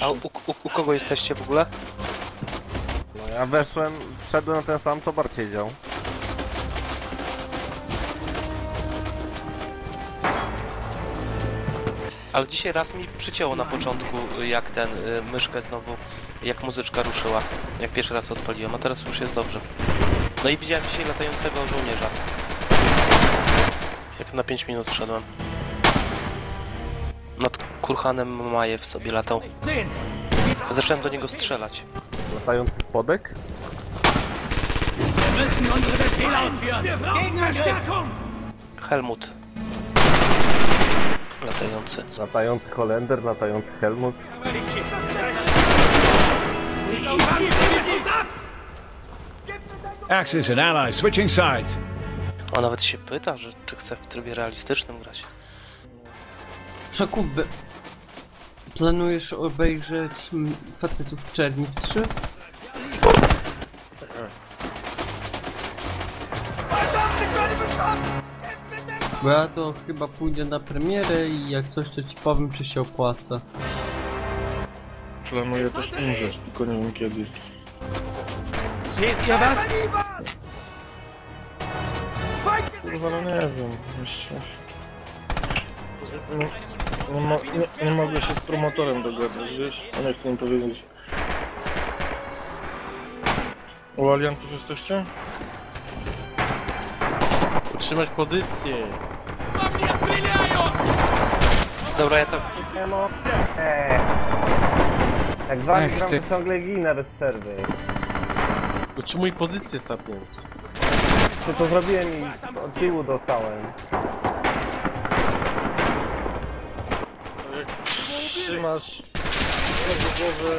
A u, u, u kogo jesteście w ogóle? No ja weszłem, wszedłem na ten sam, co Bart siedział. Ale dzisiaj raz mi przycięło na początku, jak ten, y, myszkę znowu, jak muzyczka ruszyła, jak pierwszy raz odpaliłem, a teraz już jest dobrze. No i widziałem dzisiaj latającego żołnierza. Jak na 5 minut wszedłem. Kurhanem Majew sobie latał. Zacząłem do niego strzelać. Latający spodek? Helmut. Latający. Latający Holender, latający Helmut. Axis and allies switching sides. On nawet się pyta, że czy chce w trybie realistycznym grać. Be... planujesz obejrzeć facetów w czerni w 3? Bo ja to chyba pójdę na premierę i jak coś to ci powiem czy się opłaca. Planuję też umrzeć, tylko nie wiem kiedy. Ihr was? Kurwa, no nie wiem, jeszcze... Nie, mo nie, nie mogę się z promotorem dogadać, wiesz? A nie chcę im powiedzieć. U aliantów jesteście? Utrzymać pozycję. Dobra, ja to no. Eee. Jak z wami Ech, gram, ty. to ciągle ginę bez przerwy. Utrzymuj pozycję, Sapiens. Czy to zrobiłem i od tyłu dostałem. Trzymasz znowu głowę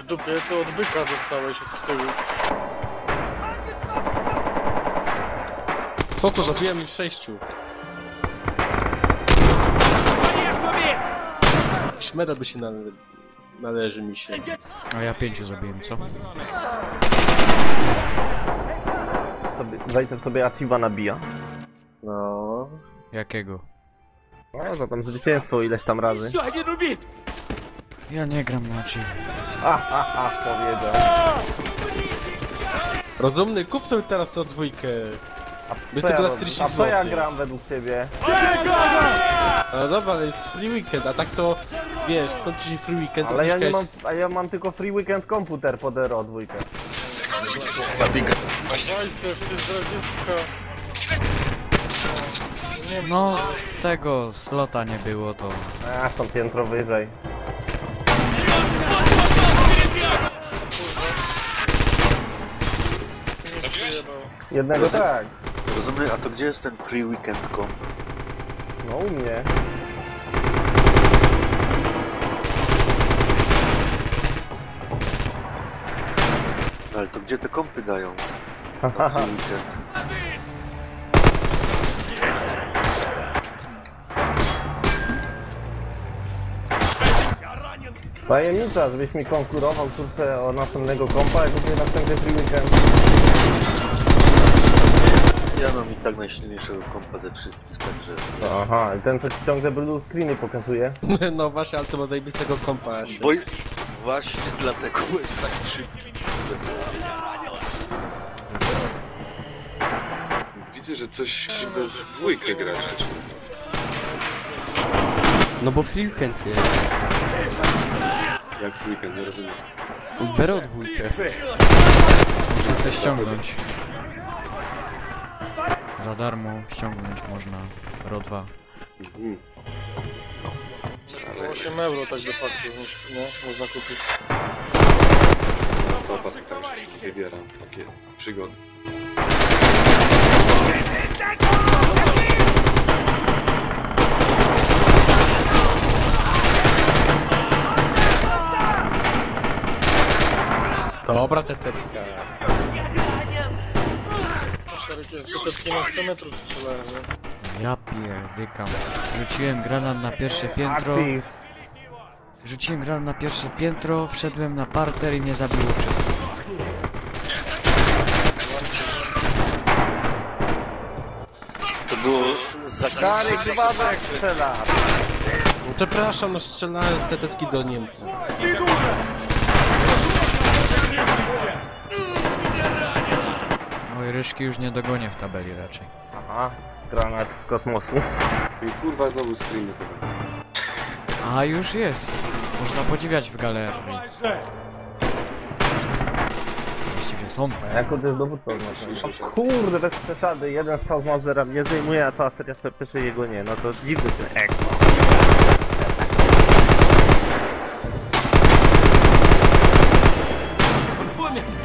w dupie, to od byka dostałeś od tyłu. Spoko, zabiłem już sześciu. Szmera by się nale... należy mi się. A ja pięciu zabiłem, co? Sobie, sobie Achieva nabija. No. Jakiego? O, za tam zwycięstwo ileś tam razy. Ja nie gram na ci. Ha, ha, ha, powiedział. Rozumny, kup sobie teraz tę dwójkę. A My co, tylko ja? 40 A co ja złotych. gram według ciebie? No dobra, ale jest free weekend, a tak to wiesz, skąd ci się free weekend? Ale ja nie mam, a ja mam tylko free weekend komputer pod Ero dwójkę. Wajcie, ty zdradziecka! No, tego slota nie było, to... A, są piętro wyżej. Jednego tak. Rozumiem, a to gdzie jest ten free weekend com? No u mnie. Ale to gdzie te kompy dają? Na free weekend. Tajemnica, żebyś mi konkurował kurczę o następnego kompa, jak kupię następny free weekend. Ja mam i tak najsilniejszego kompa ze wszystkich, także... Aha, i ten co ci ciągle blue screeny pokazuje. No właśnie, ale to ma zajebistego kompa się. Bo właśnie dlatego jest taki szybki. Widzę, że coś chyba w dwójkę gracie. No bo free weekend jest. Jak w weekend, nie rozumiem. Bero dwójkę. Można sobie ściągnąć. Za darmo ściągnąć można RO 2. Mhm. 8 euro tak de facto, nie? Można kupić. To tak tam się wybiera takie przygody. Dobra, tetetka. Stary, te setki na 100 metrów strzelają, nie? Ja pierdykam. Rzuciłem granat na pierwsze piętro. Rzuciłem granat na pierwsze piętro, wszedłem na parter i mnie zabiło wszystko. To było za Stary jak strzela. Przepraszam, no strzelałem z teteczki do Niemca. Ryżki już nie dogonię w tabeli raczej. Aha, granat z kosmosu. I kurwa znowu screamy chyba. A już jest. Można podziwiać w galerii. Właściwie są. Jako to jest dowódca oznaczony. O kurde, bez przesady, jeden z Mazera mnie zajmuje, a cała seria PPS jego nie, no to dziwny ten ek. Bo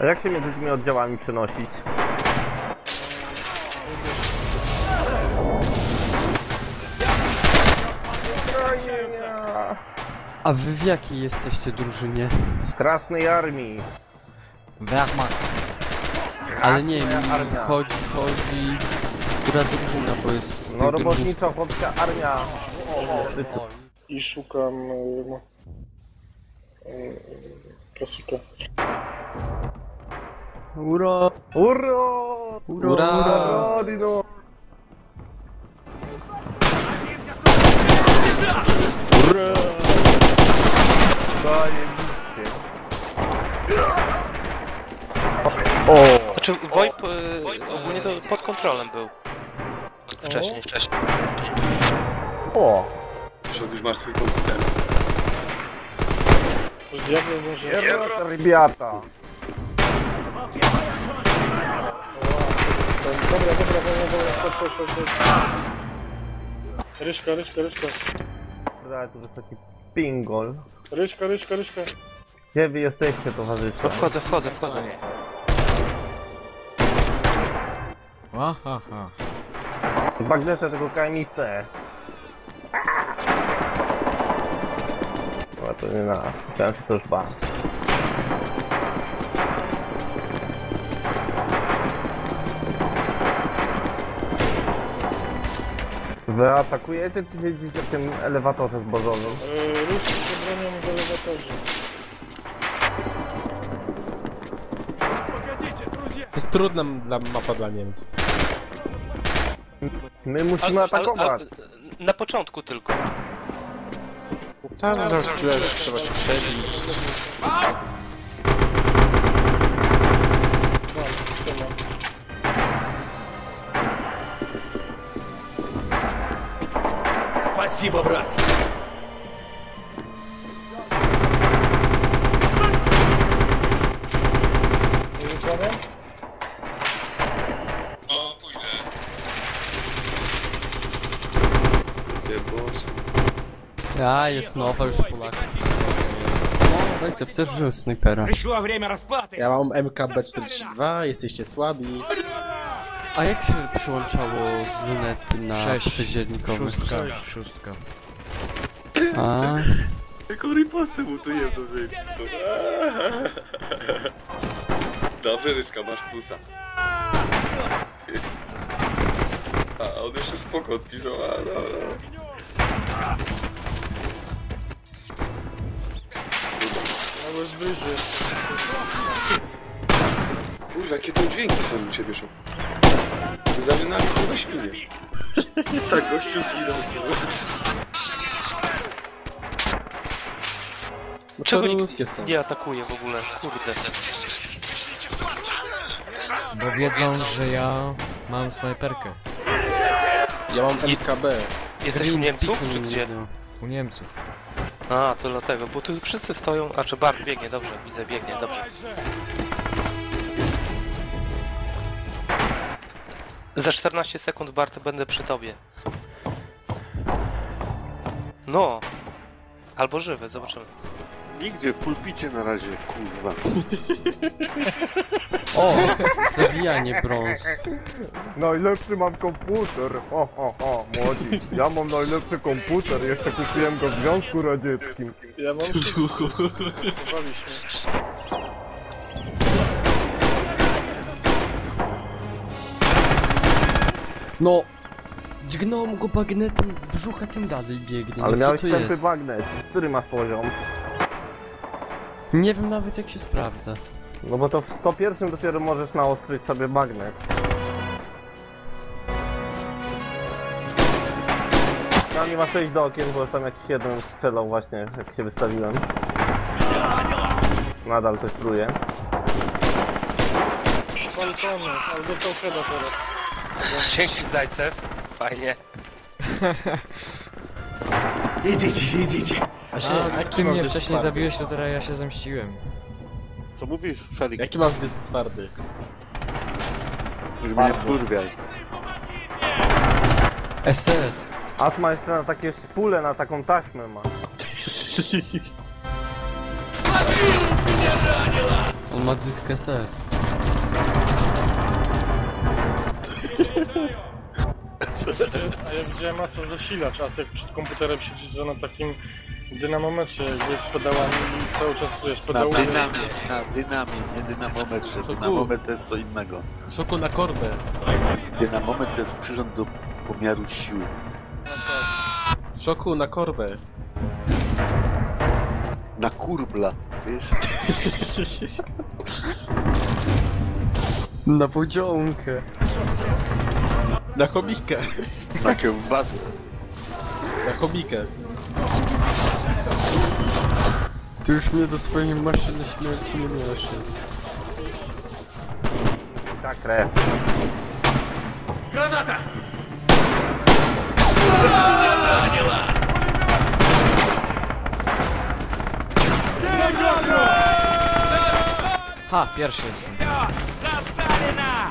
A jak się między tymi oddziałami przenosić? A wy w jakiej jesteście drużynie? Krasnej Armii. Wehrmacht. Ale nie, mi Armia. chodzi, chodzi... Która drużyna, bo jest... No robotnicza chłopska armia. O, tu. I szukam... e, klasika. Ura! Ura! Ura! Ura! Dino! Ura! Zajebiście. O! Znaczy, VoIP y, ogólnie to pod kontrolą był. Wcześniej, wcześniej. O! Szok już masz swój komputer. Może... Rybata! Dobra, dobra, dobra, dobra, chodź, chodź, chodź, chodź. Ryszka, ryszka, ryszka. Daj tu wysoki pingol. Ryszka, ryszka, ryszka. Gdzie wy jesteście, towarzysze? wchodzę, wchodzę, wchodzę. Ahaha. Bagnetę tego KMIC. No to nie na. Chciałem się to już bać. Wy atakujecie czy siedzicie w tym elewatorze zbożowym? E, Ruski się bronią w elewatorze. To jest trudna dla mapa dla Niemców. My musimy atakować. ale, na początku tylko. Tam że trzeba się przebić. Спасибо, брат. Wyrzucamy? O, pójdę. Gdzie boss? A, jest nowa już Polaka. No, Zajcew też wziął snajpera. Пришло время расплаты. Ja mam MKB42, jesteście słabi. A jak się przyłączało z lunety na Sześć. przeździernikowy? Szóstka. Szóstka. A, Jaką ripostę mutuję to zajebistą. Dobrze, Ryczka, masz plusa. A on jeszcze spoko odpisał, a dobra. Albo zbliży. Kurwa, jakie to dźwięki są u ciebie, szok. Zaczynali kurwa świnie. tak, gościu zginął. No Czego nikt są. nie atakuje w ogóle? Kurde. Bo wiedzą, że ja mam snajperkę. Ja mam MKB. Jesteś u Niemców, czy gdzie? U Niemców. A, to dlatego, bo tu wszyscy stoją, a czy Bart biegnie, dobrze, widzę, biegnie, dobrze. Za 14 sekund, Bart, będę przy tobie. No. Albo żywy, zobaczymy. Nigdzie, w pulpicie na razie, kurwa. O, zabijanie brąz. Najlepszy mam komputer. O, o, o, młodzi. Ja mam najlepszy komputer. Jeszcze kupiłem go w Związku Radzieckim. Ja mam... No! Dźgnąłem go bagnetem brzucha, tym dalej biegnie. Ale no, co miałeś to tępy jest? bagnet. Który masz poziom? Nie wiem nawet jak się sprawdza. No bo to w 101 dopiero możesz naostrzyć sobie bagnet. Tam nie ma przejść do okien, bo tam jakiś jeden strzelał właśnie, jak się wystawiłem. Nadal coś pruje. Balkony, ale dostał heada teraz. Dzięki Zajcew. Fajnie. Idziecie, idziecie. A, się, a, a kim mnie wcześniej twardy. zabiłeś, to teraz ja się zemściłem. Co mówisz, Szelik? Jaki masz być twardy? Już mnie wkurwiaj. SS. Atma jest na takie spule, na taką taśmę ma. On ma dysk SS. A ja widziałem masę zasilacz, a jak przed komputerem siedzisz, że na takim dynamometrze, gdzie jest pedałami i cały czas wiesz, Na dynamie, na dynamie, nie dynamometrze. Dynamometr to jest co innego. Szoku na korbę. Dynamometr to jest przyrząd do pomiaru siły. Szoku na korbę. Na kurbla, wiesz? Na podziąkę. Na chomikę. Na kiełbasę. Na chomikę. Ty już mnie do swojej maszyny śmierci nie mieszasz. Ta krew. Граната! Ha, pierwszy jestem. Сталина!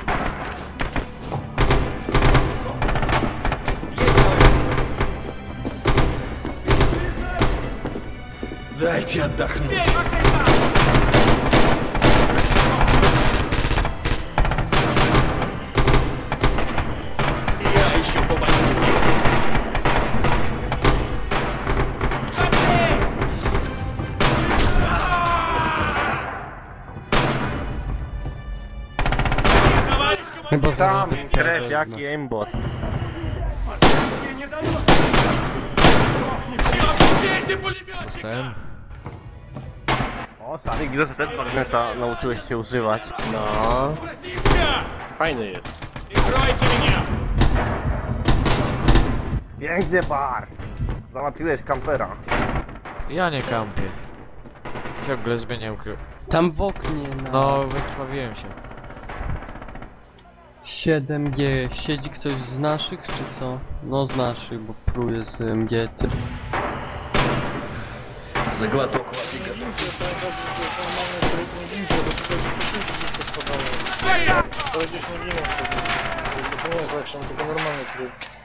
Есть Дайте отдохнуть. Бей, Tam, krew, jaki aimbot. Dostałem. O, stary, widzę, że też magneta nauczyłeś się używać. No. Fajny jest. Pięknie, bar. Załatwiłeś kampera. Ja nie kampię. Ciągle zmieniam krył. Tam w oknie, no. No, wykrwawiłem się. 7G. Siedzi ktoś z naszych, czy co? No z naszych, bo pruje z MG. За глоток воды To gdzieś nie giną wtedy. To nie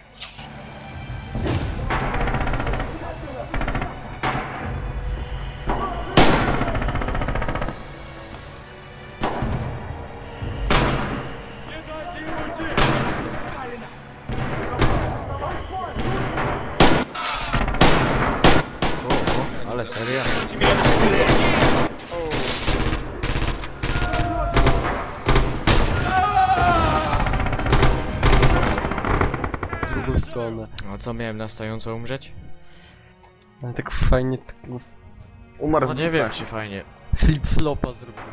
Stronę. A co, miałem na stojąco umrzeć? Ale tak fajnie tak Umarł No nie wiem, czy fajnie. flip-flopa zrobiłem.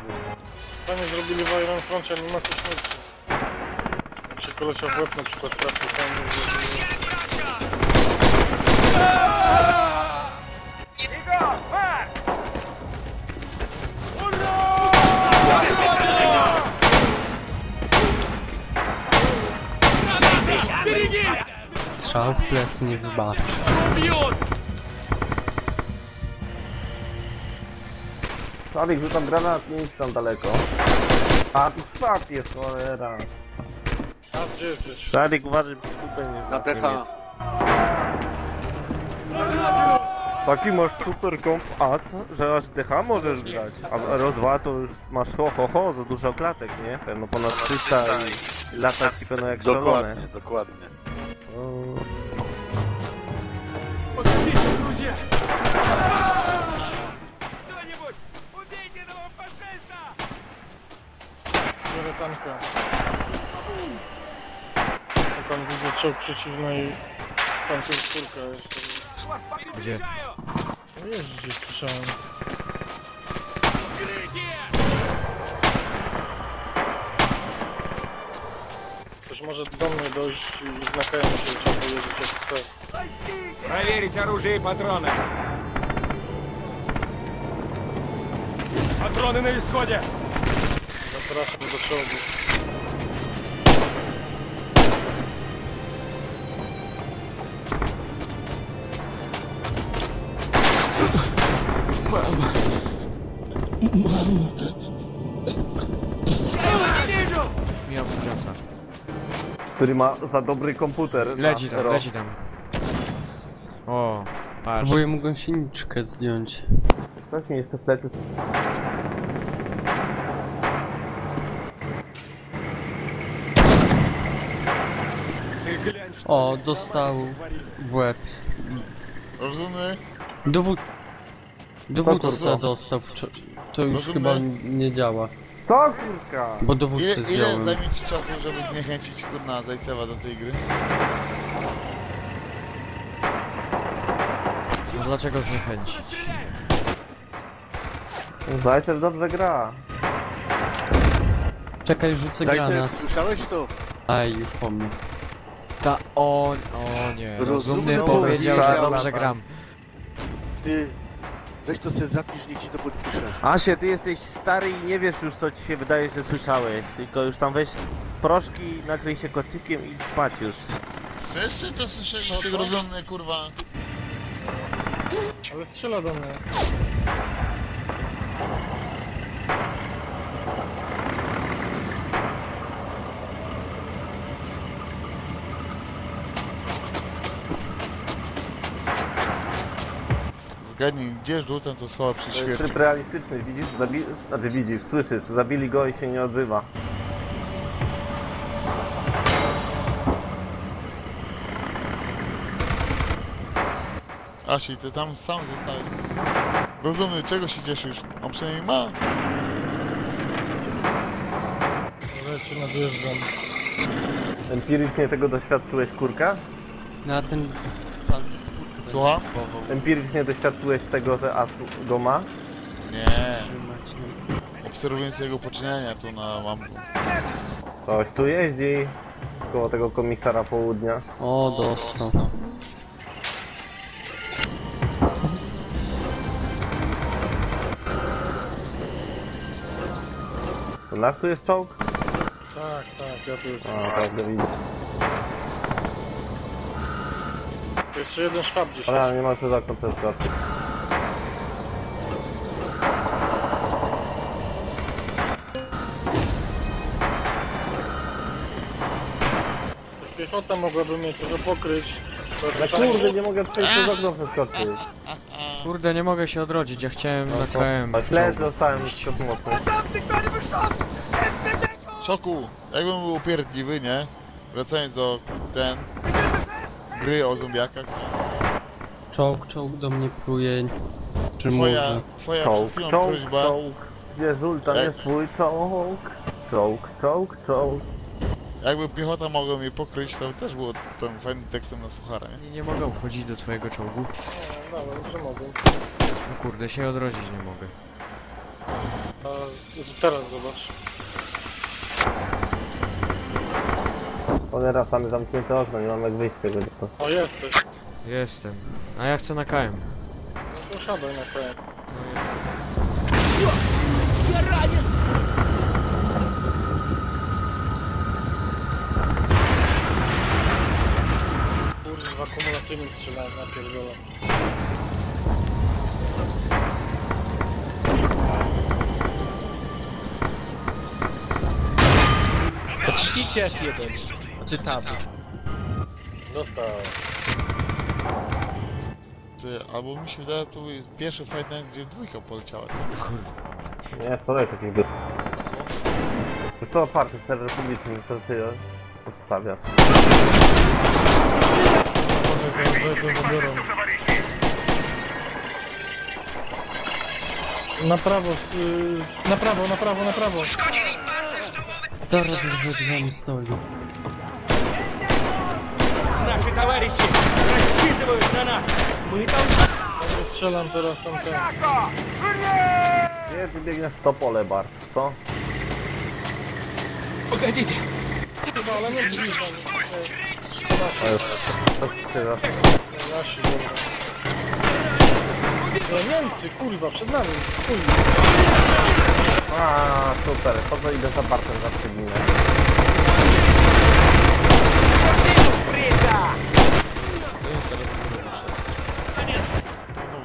Fajnie zrobili w Iron Froncie animację śmierci. Jak się kolesia w łeb na przykład trafił, fajnie zrobili. strzał w plecy nie wybaczy. Sławik, rzucam granat, nie idź tam daleko. A, tu swat jest, cholera. A? Sławik, uważaj, bo kupę nie Na TH. Taki masz super komp ac, że aż DH możesz grać. A RO2 to już masz ho ho ho, za dużo klatek, nie? Pewno ponad 300 i latać pewno jak szalone. Dokładnie, dokładnie. Przeciwnej jest. Gdzie? Gdzieś słyszałem. Ktoś może do mnie dojść i znakają się, że trzeba pojeździć jak chce. Проверить оружие и патроны. Патроны на исходе. Zapraszam do czołgu. Mijał wracam. Który ma za dobry komputer. Leci tam, rok. leci tam. O, patrz. Próbuję mu gąsieniczkę zdjąć. Ktoś mi jeszcze plecy. O, dostał w łeb. Rozumy? Dowód... Dowódca dostał To już Rozumy? chyba nie działa. Co kurka? Bo Ile, dowódcę ile zajmie ci czasu, żeby zniechęcić kurna Zajcewa do tej gry? No dlaczego zniechęcić? Zajcew dobrze gra. Czekaj, rzucę Zajcew, granat. słyszałeś to? Aj, już po mnie. Ta o, o nie. Rozumny Rozumny powiedział, że powiedział. dobrze gram. Ty, weź to sobie zapisz, niech ci to podpiszę. Asie, ty jesteś stary i nie wiesz już co ci się wydaje, że słyszałeś. Tylko już tam weź proszki, nakryj się kocykiem i spać już. Sesy to słyszałeś, tego rozumny kurwa. Ale strzela do mnie. Zgadnij, gdzie rzucam, to schowa przy To jest świecie. tryb realistyczny, widzisz? Zabi... Znaczy widzisz, słyszysz, zabili go i się nie odzywa. Asi, ty tam sam zostałeś. Rozumny, czego się cieszysz? On przynajmniej ma. Że cię nadjeżdżam. Empirycznie tego doświadczyłeś kurka? Na czwórkę Słucham? Empirycznie doświadczyłeś tego, że As go ma? Nie. Obserwując jego poczynania tu na mamku. Ktoś tu jeździ koło tego komisara południa. O, dostał. To nasz tu jest czołg? Tak, tak, ja tu już. A, tak, to Jeszcze jeden szwab gdzieś. Ale nie ma co za koncentrację. Piechota mogłaby mnie tego pokryć. To Na tak- kurde, nie mogę przejść przez okno przeskoczyć. Kurde, nie mogę się odrodzić, ja chciałem na KM w Źle czołgu. dostałem skok mocny. Szoku, jakbym był upierdliwy, nie? Wracając do ten... Gry o zombiakach. Czołg, czołg do mnie pluje. Czy Twoja, może? twoja przed Czołg, chwilą czołg, prośba... czołg. Gdzie Zultan Jak- jest twój czołg? Czołg, czołg, czołg. Jakby piechota mogła mnie pokryć, to też było tym fajnym tekstem na suchara, nie? Nie, nie mogę wchodzić do twojego czołgu. No, no, że mogę. No kurde, się odrodzić nie mogę. A teraz zobacz. Cholera, tam jest zamknięte okno, nie mam jak wyjść z tego. O, jesteś. Jestem. A ja chcę na KM. No to siadaj na kraj. Kurwa, akumulacyjnym strzelałem na pierdolę. Jak jeden. Tab. Dostał. Ty, albo mi się wydaje, tu jest pierwszy fight night, gdzie dwójka poleciała, co? Nie, to jest jakiś go... To otwarty serwer publiczny, to ty odstawia. Może go wybiorą. Na prawo, y, na prawo, na prawo, na prawo. Zaraz za drzwiami stoi товарищи рассчитывают на нас. Мы должны... Strzelam teraz tam ten. Nie, ty biegniesz w to pole bar. Co? Погодите. Chyba, ale nie drzwi tam. To jest... To się za... Nasi, dobra. No Niemcy, kurwa, przed nami. Kurwa. A, super. Po co idę za Bartem za przeginę? No,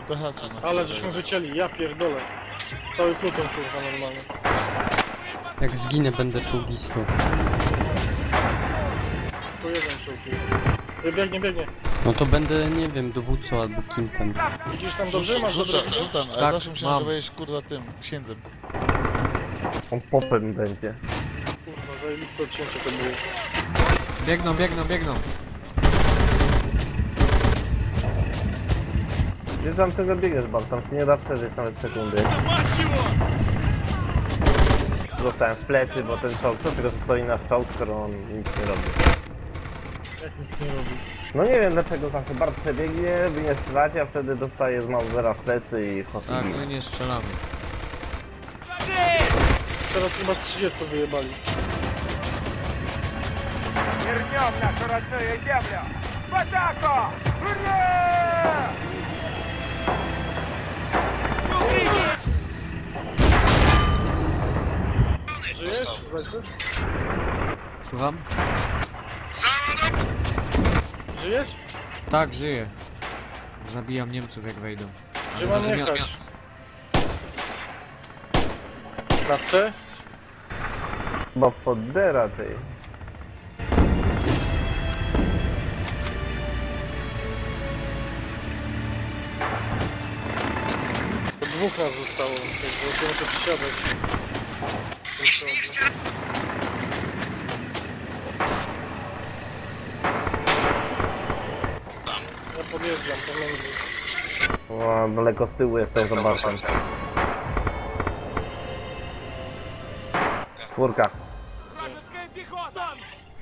No. Ale żeśmy wycięli, ja pierdolę. Cały pluton kurwa normalnie. Jak zginę, będę czołgistą. Tu jeden czołgi. Biegnie, biegnie. No to będę, nie wiem, dowódcą albo kim tam. Widzisz tam dobrze? Masz dobrze? Rzucam, rzucam, ale Tak, zawsze myślałem, mam. że będziesz kurwa tym, księdzem. On popem będzie. Kurwa, zajebiste odcięcie to było. Biegną, biegną, biegną. Gdzie tam tego biegniesz, Bart? Tam się nie da przeżyć nawet sekundy. Zostałem w plecy, bo ten czołg, co tylko stoi na czołg, skoro on nic nie robi. Jak nic nie robi. No nie wiem dlaczego zawsze Bart przebiegnie, wy nie strzelacie, a wtedy dostaje z Mausera w plecy i chodzi. Tak, my nie strzelamy. Teraz chyba z 30 wyjebali. Żyjesz? Zajcy? Słucham? Żyjesz? Tak, żyję. Zabijam Niemców jak wejdą. Gdzie mam Zamiast- jechać? Na C? Chyba pod D Dwóch nas zostało, więc musimy to przysiadać. Ja podjeżdżam, pomiędzy. O, daleko z tyłu jestem, zobaczam. Czwórka.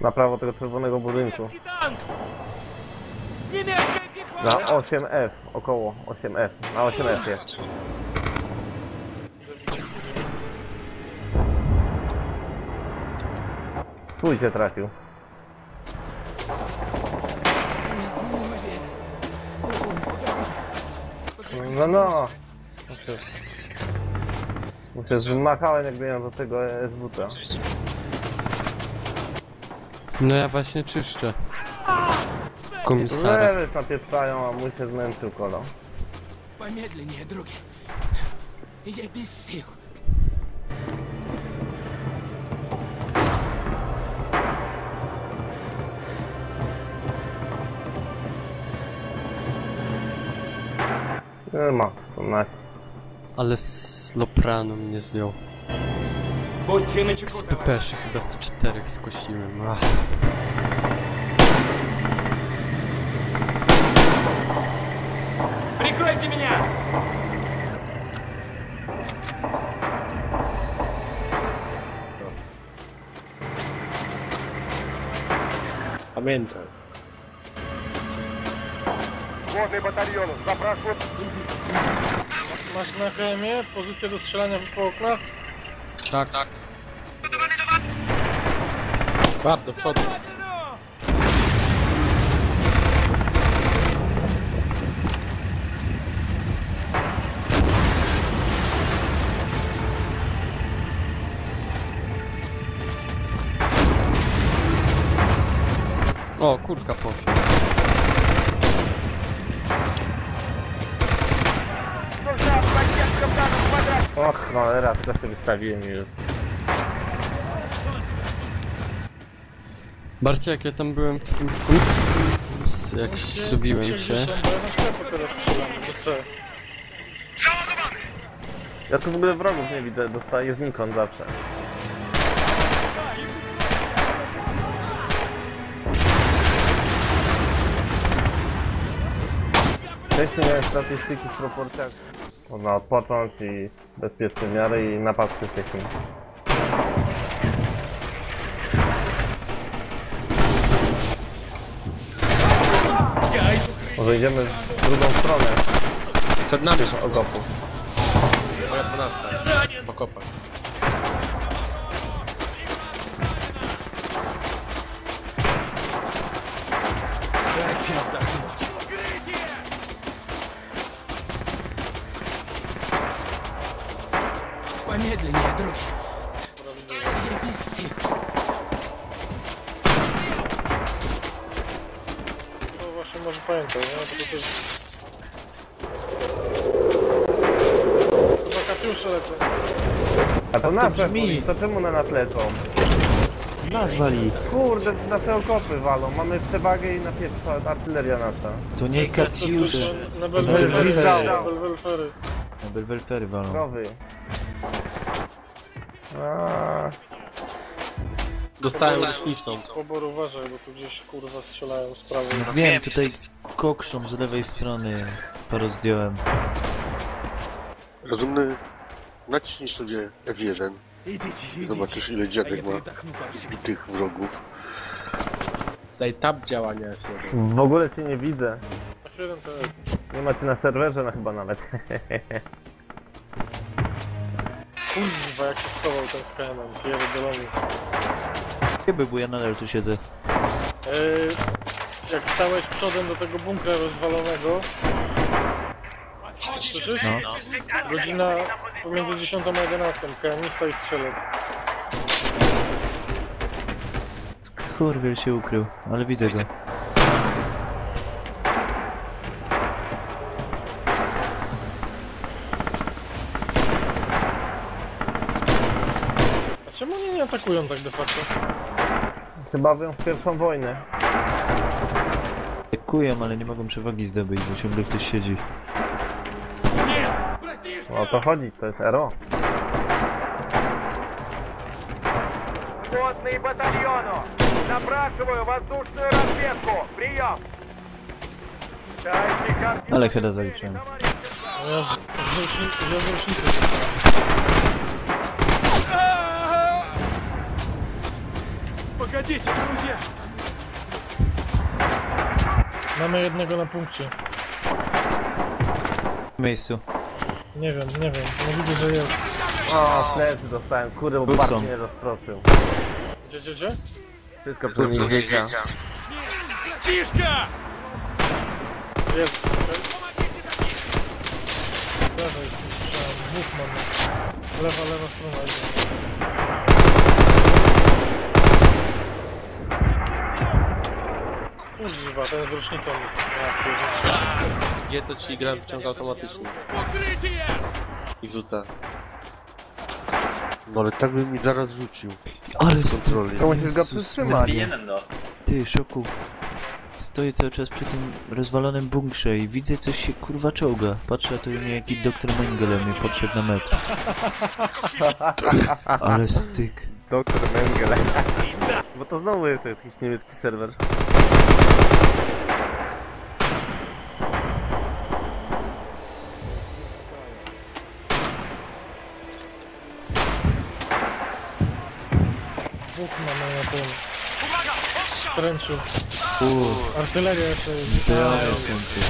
Na prawo tego czerwonego budynku. Na 8F, około 8F. Na 8F jest. Swój cię trafił. No no. Muszę zmachałem jak miałem do tego SWT. No ja właśnie czyszczę. Komisarza. Lewy napieprzają, a mój się zmęczył kolo. Помедленнее, други. Я без сил. але з лопрану мені зльов. З ППшок без чотирих з кущівим. Прикройте меня! Момента. Водный батальон запрашивает. Masz na HM-ie pozycję do strzelania po oknach? Tak, tak. Bardzo, przodu. O, kurka poszła. Cholera, teraz to wystawiłem już. Barcie, jak ja tam byłem w tym Ups, jak zgubiłem się. Ja tu w ogóle wrogów nie widzę, dostaję znikąd zawsze. Wcześniej miałem statystyki w proporcjach. Można odpocząć i bezpieczne miary i napad jesteśmy. Może idziemy w drugą stronę Przed nami tych okopów. moja 12. Po może pamiętam, nie? Bo to też... Chyba Katiusze lecą. A to nasze brzmi. to czemu na nas lecą? Nas wali. Kurde, nasze okopy walą, mamy przewagę i napieprza artyleria nasza. To nie Katiusze. Na Belwelfery. Belwelfery. Na Belwelfery. Walą. Krowy. Aaa, Dostałem leczniczą. Pobor uważaj, bo tu gdzieś kurwa strzelają z prawej. Wiem, tutaj kokszą z lewej strony paru zdjąłem. Rozumny, naciśnij sobie F1. Zobaczysz ile dziadek ma bitych wrogów. Tutaj tab działania F1. W ogóle cię nie widzę. Nie macie na serwerze no chyba nawet. Kurwa, jak się schował ten Skyman, pierdolony. Chyba, bo ja nadal tu siedzę. Eee, jak stałeś przodem do tego bunkra rozwalonego, słyszysz? No. Godzina pomiędzy 10 a 11, kajanista i strzelec. Kurwiel się ukrył, ale widzę go. atakują tak de facto? Chyba bawią w pierwszą wojnę. Atakują, ale nie mogą przewagi zdobyć, bo ciągle ktoś siedzi. Нет, братишка! O to chodzi, to jest ERO. Плотный батальону! Запрашиваю воздушную разведку! Прием! Дайте координаты Ale chyba zaliczyłem. Ja z- z- ja z rocznicy. Погодите, друзья! Mamy jednego na punkcie. W miejscu. Nie wiem, nie wiem, nie widzę, że jest. O, plecy dostałem, kurde, bo Wilson. Bart mnie rozproszył. Gdzie, gdzie, gdzie? Wszystko przez niedźwiedzia. Братишка! Jest. Lewej strzałem, dwóch mamy. Lewa, lewa strona idzie. Kurwa, ten z pierdolę. Gdzie to ci gra wyciąga automatycznie. I rzuca. No ale tak by mi zaraz rzucił Ale z kontroli. To musisz go przytrzymać. Ty, szoku. Stoję cały czas przy tym rozwalonym bunkrze i widzę coś się kurwa czołga. Patrzę, a to nie jakiś doktor Mengele mnie podszedł na metr. Ale styk. Doktor Mengele. Bo to znowu jest jakiś niemiecki serwer. Dwóch mamy na tym. Stręczu. Uuu, Artyleria jeszcze jest. idealnie więcej.